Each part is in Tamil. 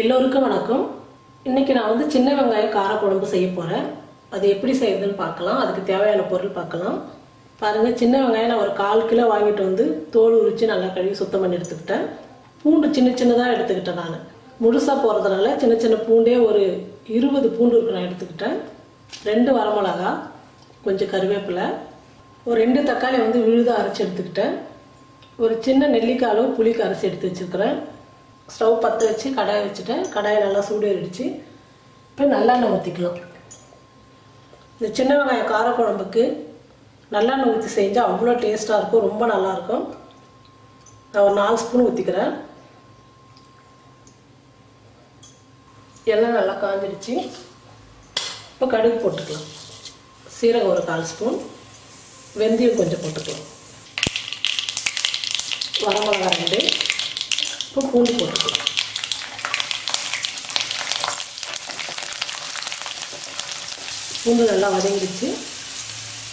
எல்லோருக்கும் வணக்கம். இன்னைக்கு நான் வந்து சின்ன வெங்காய காரக்குழம்பு செய்ய போகிறேன் அது எப்படி செய்யுதுன்னு பார்க்கலாம். அதுக்கு தேவையான பொருள் பார்க்கலாம். பாருங்கள் சின்ன வெங்காயம் நான் ஒரு கால் கிலோ வாங்கிட்டு வந்து தோல் உரித்து நல்லா கழுவி சுத்தம் பண்ணி எடுத்துக்கிட்டேன். பூண்டு சின்ன சின்னதாக எடுத்துக்கிட்டேன் நான். முழுசாக போகிறதுனால சின்ன சின்ன பூண்டே ஒரு இருபது பூண்டு இருக்கு நான் எடுத்துக்கிட்டேன். ரெண்டு வரமிளகா கொஞ்சம் கருவேப்பிலை ஒரு ரெண்டு தக்காளி வந்து விழுதாக அரைச்சி எடுத்துக்கிட்டேன். ஒரு சின்ன நெல்லிக்காய் அளவு புளி கரைச்சி எடுத்து வச்சுருக்கிறேன். ஸ்டவ் பற்ற வச்சு கடாயை வச்சுட்டேன் கடாயை நல்லா சூடேறிடுச்சு. இப்போ நல்லெண்ணெய் ஊற்றிக்கலாம் இந்த சின்ன வெங்காய காரக்குழம்புக்கு நல்லெண்ணெய் ஊற்றி செஞ்சால் அவ்வளோ டேஸ்ட்டாக இருக்கும் ரொம்ப நல்லாயிருக்கும் நான் ஒரு நாலு ஸ்பூன் ஊற்றிக்கிறேன் எண்ணெய் நல்லா காஞ்சிடுச்சு. இப்போ கடுகு போட்டுக்கலாம். சீரகம் ஒரு கால் ஸ்பூன். வெந்தயம் கொஞ்சம் போட்டுக்கலாம். வரமிளகா ரெண்டு. இப்போ பூண்டு போட்டுக்கலாம் பூண்டு நல்லா வதங்கிடுச்சு.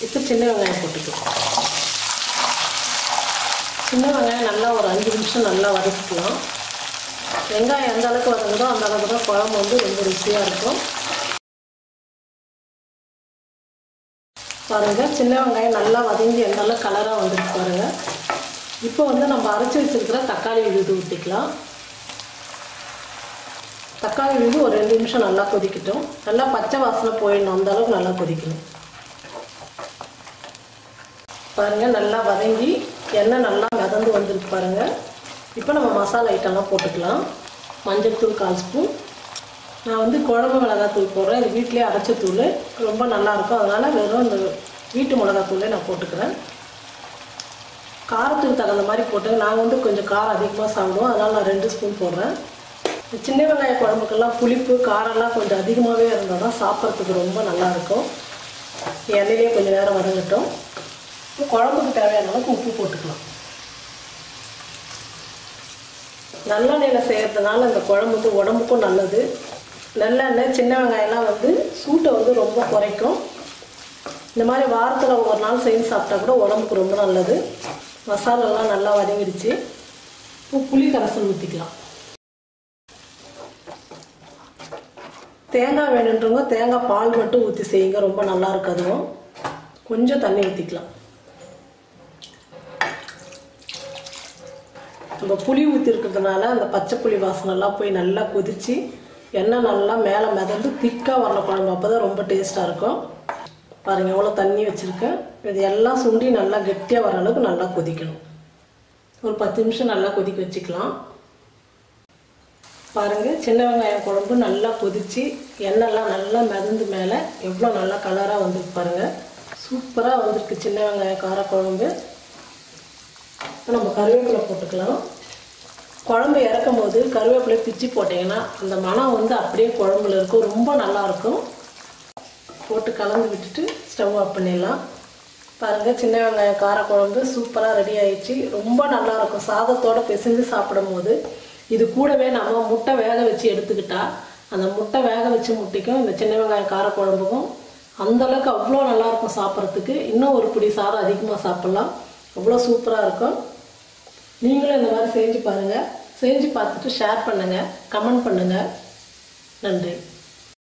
இப்போ சின்ன வெங்காயம் போட்டுக்கலாம். சின்ன வெங்காயம் நல்லா ஒரு அஞ்சு நிமிஷம் நல்லா வதக்கிக்கலாம். வெங்காயம் எந்த அளவுக்கு வதங்குதோ அந்த அளவுக்கு தான் குழம்பு வந்து ரொம்ப ருசியாக இருக்கும். பாருங்கள் சின்ன வெங்காயம் நல்லா வதங்கி எந்த அளவுக்கு கலராக வந்துருக்கு பாருங்கள் இப்போ வந்து நம்ம அரைச்சி வச்சிருக்கிற தக்காளி விழுது ஊற்றிக்கலாம் தக்காளி விழுது ஒரு ரெண்டு நிமிஷம் நல்லா கொதிக்கட்டும். நல்லா பச்சை வாசனை போயிடணும் அந்த அளவுக்கு நல்லா கொதிக்கணும். பாருங்கள் நல்லா வதங்கி எண்ணெய் நல்லா மிதந்து வந்துருக்கு பாருங்கள் இப்போ நம்ம மசாலா ஐட்டம்லாம் போட்டுக்கலாம். மஞ்சள் தூள் கால் ஸ்பூன். நான் வந்து குழம்பு மிளகாத்தூள் போடுறேன். இது வீட்டிலே அரைச்ச தூள். ரொம்ப நல்லாயிருக்கும் அதனால் வெறும் இந்த வீட்டு மிளகாத்தூளே நான் போட்டுக்கிறேன். காரத்துக்கு தகுந்த மாதிரி போட்டு நான் வந்து கொஞ்சம் காரம் அதிகமாக சாப்பிடுவோம். அதனால் நான் ரெண்டு ஸ்பூன் போடுறேன். சின்ன வெங்காய குழம்புக்கெல்லாம் புளிப்பு காரம்லாம் கொஞ்சம் அதிகமாகவே இருந்தால் தான் சாப்பிட்றதுக்கு ரொம்ப நல்லாயிருக்கும் எண்ணெயிலே கொஞ்சம் நேரம் வதங்கட்டும். இப்போ குழம்புக்கு தேவையான அளவுக்கு உப்பு போட்டுக்கலாம். நல்லெண்ணெயில் செய்கிறதுனால இந்த குழம்பு வந்து உடம்புக்கும் நல்லது. நல்லெண்ணெய் சின்ன வெங்காயம்லாம் வந்து சூட்டை வந்து ரொம்ப குறைக்கும். இந்த மாதிரி வாரத்தில் ஒவ்வொரு நாள் செஞ்சு சாப்பிட்டா கூட உடம்புக்கு ரொம்ப நல்லது. மசாலாலாம் நல்லா வதங்கிடுச்சு. இப்போ புளி கரைசல் ஊற்றிக்கலாம் தேங்காய் வேணுன்றவங்க தேங்காய் பால் மட்டும் ஊற்றி செய்யுங்க. ரொம்ப நல்லா இருக்காதும் கொஞ்சம் தண்ணி ஊற்றிக்கலாம் நம்ம புளி ஊற்றிருக்கிறதுனால அந்த பச்சை புளி வாசனைலாம் போய் நல்லா கொதித்து எண்ணெய் நல்லா மேலே மிதந்து திக்காக வரல குழம்பு. அப்போ தான் ரொம்ப டேஸ்ட்டாக இருக்கும். பாருங்கள் எவ்வளோ தண்ணி வச்சுருக்கேன் இது எல்லாம் சுண்டி நல்லா கெட்டியாக வர அளவுக்கு நல்லா கொதிக்கணும். ஒரு பத்து நிமிஷம் நல்லா கொதிக்க வச்சுக்கலாம். பாருங்கள் சின்ன வெங்காயம் குழம்பு நல்லா கொதித்து எண்ணெய்லாம் நல்லா மிதந்து மேலே எவ்வளோ நல்லா கலராக வந்துருக்கு பாருங்கள் சூப்பராக வந்திருக்கு சின்ன வெங்காயம் காரக்குழம்பு இப்போ நம்ம கருவேப்பிலை போட்டுக்கலாம். குழம்பு இறக்கும் போது கருவேப்பிலை பிச்சு போட்டிங்கன்னா அந்த மனம் வந்து அப்படியே குழம்புல இருக்கும் ரொம்ப நல்லாயிருக்கும் போட்டு கலந்து விட்டுட்டு ஸ்டவ் ஆஃப் பண்ணிடலாம். பாருங்கள் சின்ன வெங்காயம் காரக்குழம்பு சூப்பராக ரெடி ஆயிடுச்சு. ரொம்ப நல்லாயிருக்கும். சாதத்தோடு பிசைஞ்சு சாப்பிடும் போது இது கூடவே நம்ம முட்டை வேக வச்சு எடுத்துக்கிட்டால் அந்த முட்டை வேக வச்சு முட்டைக்கும் இந்த சின்ன வெங்காயம் காரக்குழம்புக்கும் அந்தளவுக்கு அவ்வளோ நல்லாயிருக்கும் சாப்பிட்றதுக்கு. இன்னும் ஒரு பிடி சாதம் அதிகமாக சாப்பிட்லாம். அவ்வளோ சூப்பராக இருக்கும். நீங்களும் இந்த மாதிரி செஞ்சு பாருங்கள் செஞ்சு பார்த்துட்டு ஷேர் பண்ணுங்கள் கமெண்ட் பண்ணுங்கள் நன்றி.